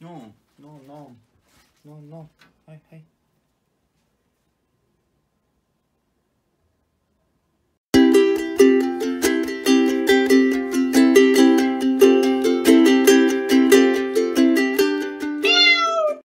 No, no, no. No, no. Hi, hi.